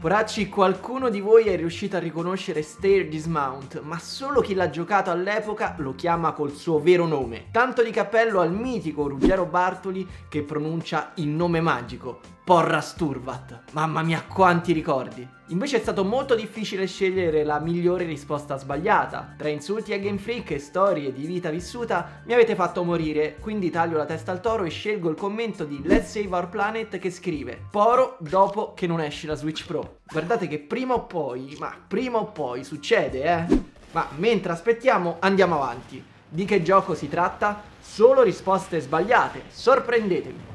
Poracci, qualcuno di voi è riuscito a riconoscere Stair Dismount, ma solo chi l'ha giocato all'epoca lo chiama col suo vero nome. Tanto di cappello al mitico Ruggero Bartoli che pronuncia il nome magico, Porra Sturvat. Mamma mia, quanti ricordi! Invece è stato molto difficile scegliere la migliore risposta sbagliata. Tra insulti a Game Freak e storie di vita vissuta mi avete fatto morire, quindi taglio la testa al toro e scelgo il commento di Let's Save Our Planet che scrive Poro dopo che non esce la Switch Pro. Guardate che prima o poi, ma prima o poi succede, eh? Ma mentre aspettiamo andiamo avanti. Di che gioco si tratta? Solo risposte sbagliate, sorprendetevi.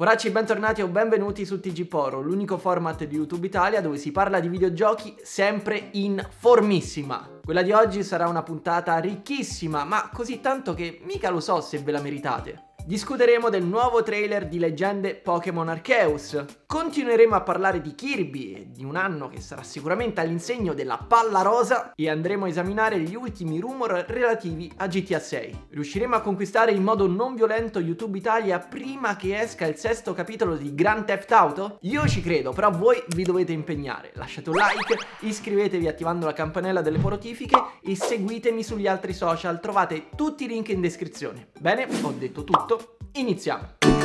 Poracci, bentornati o benvenuti su TG Poro, l'unico format di YouTube Italia dove si parla di videogiochi sempre in formissima. Quella di oggi sarà una puntata ricchissima, ma così tanto che mica lo so se ve la meritate. Discuteremo del nuovo trailer di leggende Pokémon Arceus. Continueremo a parlare di Kirby e di un anno che sarà sicuramente all'insegno della palla rosa e andremo a esaminare gli ultimi rumor relativi a GTA 6. Riusciremo a conquistare in modo non violento YouTube Italia prima che esca il sesto capitolo di Grand Theft Auto? Io ci credo, però voi vi dovete impegnare. Lasciate un like, iscrivetevi attivando la campanella delle notifiche e seguitemi sugli altri social, trovate tutti i link in descrizione. Bene, ho detto tutto iniziamo!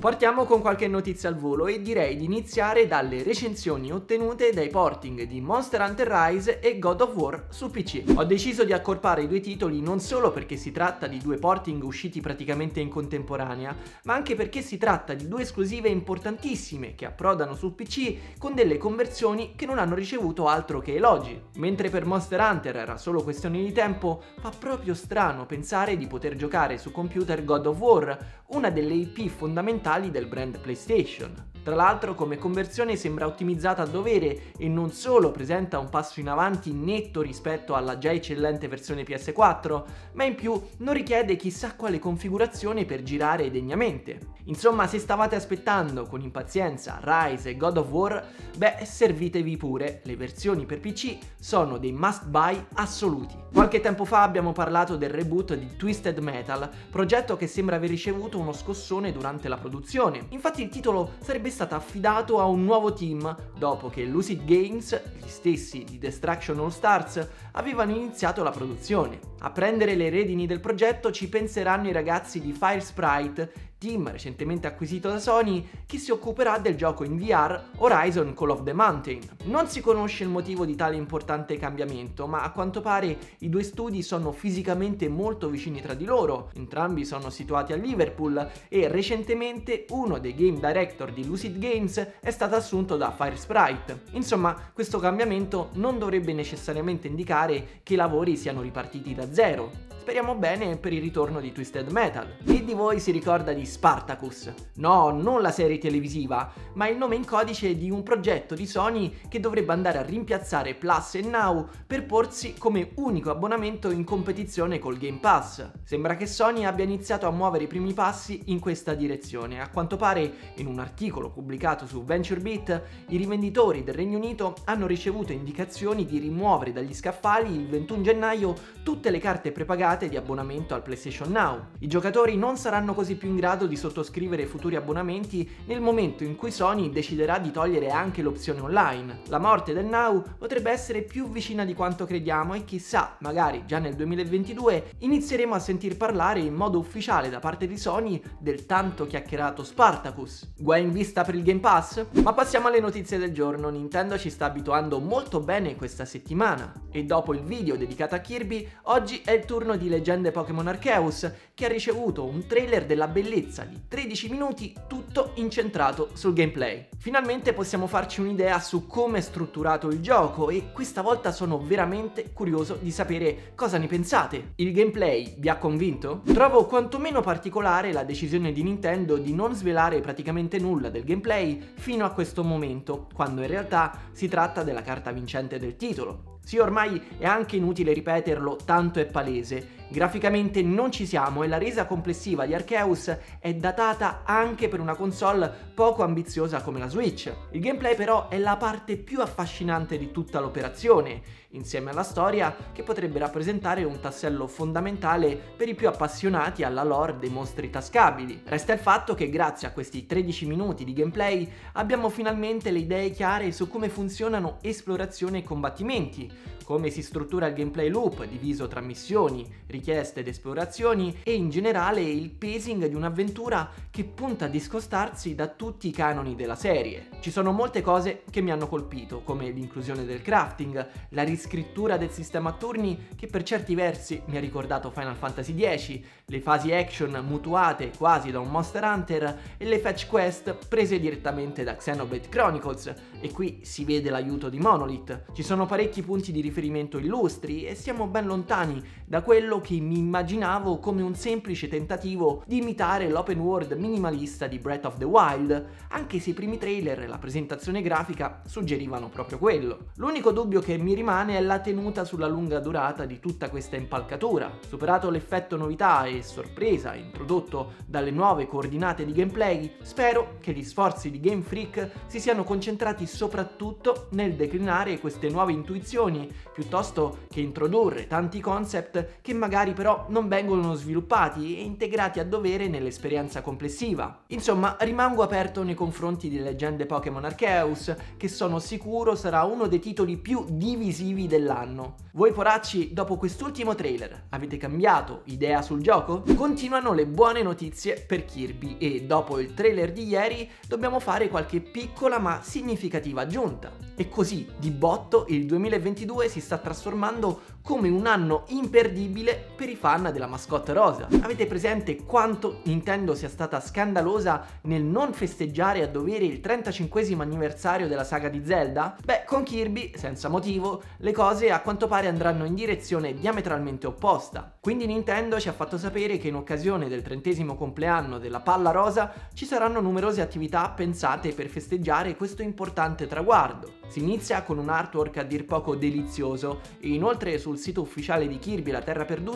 Partiamo con qualche notizia al volo e direi di iniziare dalle recensioni ottenute dai porting di Monster Hunter Rise e God of War su PC. Ho deciso di accorpare i due titoli non solo perché si tratta di due porting usciti praticamente in contemporanea, ma anche perché si tratta di due esclusive importantissime che approdano su PC con delle conversioni che non hanno ricevuto altro che elogi. Mentre per Monster Hunter era solo questione di tempo, fa proprio strano pensare di poter giocare su computer God of War, una delle IP fondamentali fondamentali del brand PlayStation. Tra l'altro come conversione sembra ottimizzata a dovere e non solo presenta un passo in avanti netto rispetto alla già eccellente versione PS4, ma in più non richiede chissà quale configurazione per girare degnamente. Insomma, se stavate aspettando con impazienza Rise e God of War, beh, servitevi pure, le versioni per PC sono dei must buy assoluti. Qualche tempo fa abbiamo parlato del reboot di Twisted Metal, progetto che sembra aver ricevuto uno scossone durante la produzione. Infatti il titolo sarebbe stato affidato a un nuovo team dopo che Lucid Games, gli stessi di Destruction All Stars, avevano iniziato la produzione. A prendere le redini del progetto ci penseranno i ragazzi di Fire Sprite team recentemente acquisito da Sony che si occuperà del gioco in VR Horizon Call of the Mountain. Non si conosce il motivo di tale importante cambiamento, ma a quanto pare i due studi sono fisicamente molto vicini tra di loro, entrambi sono situati a Liverpool e recentemente uno dei game director di Lucid Games è stato assunto da Firesprite. Insomma, questo cambiamento non dovrebbe necessariamente indicare che i lavori siano ripartiti da zero. Speriamo bene per il ritorno di Twisted Metal. Chi di voi si ricorda di Spartacus? No, non la serie televisiva, ma il nome in codice di un progetto di Sony che dovrebbe andare a rimpiazzare Plus e Now per porsi come unico abbonamento in competizione col Game Pass. Sembra che Sony abbia iniziato a muovere i primi passi in questa direzione. A quanto pare, in un articolo pubblicato su VentureBeat, i rivenditori del Regno Unito hanno ricevuto indicazioni di rimuovere dagli scaffali il 21 gennaio tutte le carte prepagate pagate di abbonamento al PlayStation Now. I giocatori non saranno così più in grado di sottoscrivere futuri abbonamenti nel momento in cui Sony deciderà di togliere anche l'opzione online. La morte del Now potrebbe essere più vicina di quanto crediamo e chissà, magari già nel 2022 inizieremo a sentir parlare in modo ufficiale da parte di Sony del tanto chiacchierato Spartacus. Guai in vista per il Game Pass? Ma passiamo alle notizie del giorno. Nintendo ci sta abituando molto bene questa settimana e dopo il video dedicato a Kirby, oggi è il turno di leggende Pokémon Arceus, che ha ricevuto un trailer della bellezza di 13 minuti tutto incentrato sul gameplay. Finalmente possiamo farci un'idea su come è strutturato il gioco e questa volta sono veramente curioso di sapere cosa ne pensate. Il gameplay vi ha convinto? Trovo quantomeno particolare la decisione di Nintendo di non svelare praticamente nulla del gameplay fino a questo momento, quando in realtà si tratta della carta vincente del titolo. Sì, ormai è anche inutile ripeterlo, tanto è palese Graficamente non ci siamo e la resa complessiva di Arceus è datata anche per una console poco ambiziosa come la Switch. Il gameplay però è la parte più affascinante di tutta l'operazione, insieme alla storia che potrebbe rappresentare un tassello fondamentale per i più appassionati alla lore dei mostri tascabili. Resta il fatto che grazie a questi 13 minuti di gameplay abbiamo finalmente le idee chiare su come funzionano esplorazione e combattimenti, come si struttura il gameplay loop diviso tra missioni, richieste ed esplorazioni e in generale il pacing di un'avventura che punta a discostarsi da tutti i canoni della serie. Ci sono molte cose che mi hanno colpito, come l'inclusione del crafting, la riscrittura del sistema a turni che per certi versi mi ha ricordato Final Fantasy X, le fasi action mutuate quasi da un Monster Hunter e le fetch quest prese direttamente da Xenoblade Chronicles e qui si vede l'aiuto di Monolith. Ci sono parecchi punti di riferimento illustri e siamo ben lontani da quello che mi immaginavo come un semplice tentativo di imitare l'open world minimalista di Breath of the Wild, anche se i primi trailer e la presentazione grafica suggerivano proprio quello. L'unico dubbio che mi rimane è la tenuta sulla lunga durata di tutta questa impalcatura. Superato l'effetto novità e sorpresa introdotto dalle nuove coordinate di gameplay, spero che gli sforzi di Game Freak si siano concentrati soprattutto nel declinare queste nuove intuizioni piuttosto che introdurre tanti concept che magari però non vengono sviluppati e integrati a dovere nell'esperienza complessiva. Insomma, rimango aperto nei confronti di leggende Pokémon Arceus, che sono sicuro sarà uno dei titoli più divisivi dell'anno. Voi poracci, dopo quest'ultimo trailer, avete cambiato idea sul gioco? Continuano le buone notizie per Kirby e dopo il trailer di ieri dobbiamo fare qualche piccola ma significativa aggiunta. E così, di botto, il 2022 si sta trasformando come un anno imperdibile per i fan della mascotte rosa. Avete presente quanto Nintendo sia stata scandalosa nel non festeggiare a dovere il 35 anniversario della saga di Zelda? Beh, con Kirby, senza motivo, le cose a quanto pare andranno in direzione diametralmente opposta. Quindi Nintendo ci ha fatto sapere che in occasione del trentesimo compleanno della palla rosa ci saranno numerose attività pensate per festeggiare questo importante traguardo. Si inizia con un artwork a dir poco delizioso e inoltre sul sito ufficiale di Kirby La Terra Perduta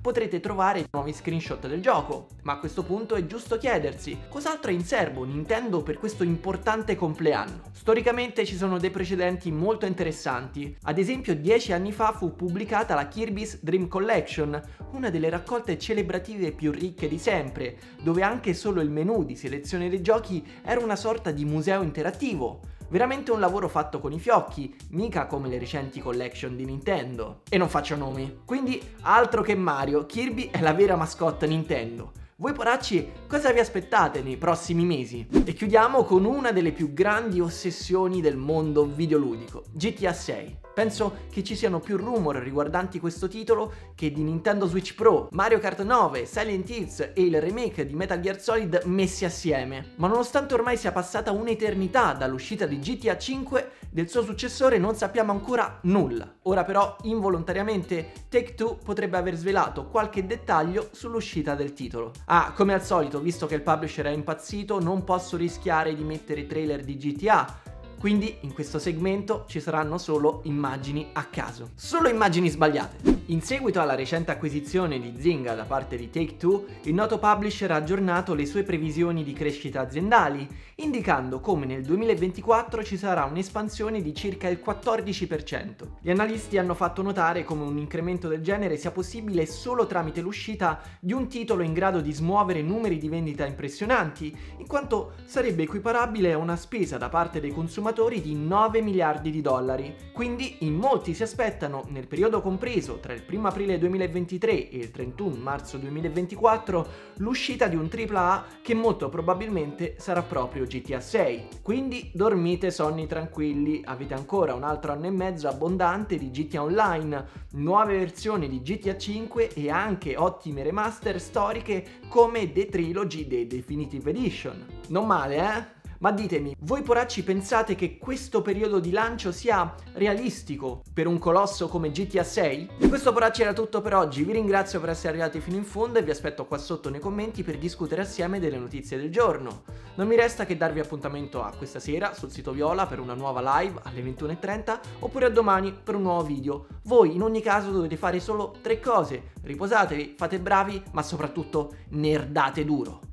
potrete trovare nuovi screenshot del gioco. Ma a questo punto è giusto chiedersi cos'altro è in serbo Nintendo per questo importante compleanno. Storicamente ci sono dei precedenti molto interessanti. Ad esempio dieci anni fa fu pubblicata la Kirby's Dream Collection, una delle raccolte celebrative più ricche di sempre, dove anche solo il menu di selezione dei giochi era una sorta di museo interattivo. Veramente un lavoro fatto con i fiocchi, mica come le recenti collection di Nintendo. E non faccio nomi. Quindi, altro che Mario, Kirby è la vera mascotte Nintendo. Voi poracci cosa vi aspettate nei prossimi mesi? E chiudiamo con una delle più grandi ossessioni del mondo videoludico, GTA 6. Penso che ci siano più rumor riguardanti questo titolo che di Nintendo Switch Pro, Mario Kart 9, Silent Hills e il remake di Metal Gear Solid messi assieme. Ma nonostante ormai sia passata un'eternità dall'uscita di GTA 5, del suo successore non sappiamo ancora nulla. Ora però, involontariamente, Take-Two potrebbe aver svelato qualche dettaglio sull'uscita del titolo. Ah, come al solito, visto che il publisher è impazzito, non posso rischiare di mettere trailer di GTA, quindi in questo segmento ci saranno solo immagini a caso. Solo immagini sbagliate. In seguito alla recente acquisizione di Zynga da parte di Take-Two, il noto publisher ha aggiornato le sue previsioni di crescita aziendali, indicando come nel 2024 ci sarà un'espansione di circa il 14%. Gli analisti hanno fatto notare come un incremento del genere sia possibile solo tramite l'uscita di un titolo in grado di smuovere numeri di vendita impressionanti, in quanto sarebbe equiparabile a una spesa da parte dei consumatori di 9 miliardi di dollari. Quindi in molti si aspettano, nel periodo compreso tra il 1 aprile 2023 e il 31 marzo 2024 l'uscita di un AAA che molto probabilmente sarà proprio GTA 6. Quindi dormite sonni tranquilli, avete ancora un altro anno e mezzo abbondante di GTA Online, nuove versioni di GTA 5 e anche ottime remaster storiche come The Trilogy The Definitive Edition. Non male, eh? Ma ditemi, voi poracci pensate che questo periodo di lancio sia realistico per un colosso come GTA 6? E questo poracci era tutto per oggi, vi ringrazio per essere arrivati fino in fondo e vi aspetto qua sotto nei commenti per discutere assieme delle notizie del giorno. Non mi resta che darvi appuntamento a questa sera sul sito Viola per una nuova live alle 21.30 oppure a domani per un nuovo video. Voi in ogni caso dovete fare solo tre cose, riposatevi, fate bravi, ma soprattutto nerdate duro.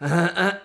uh,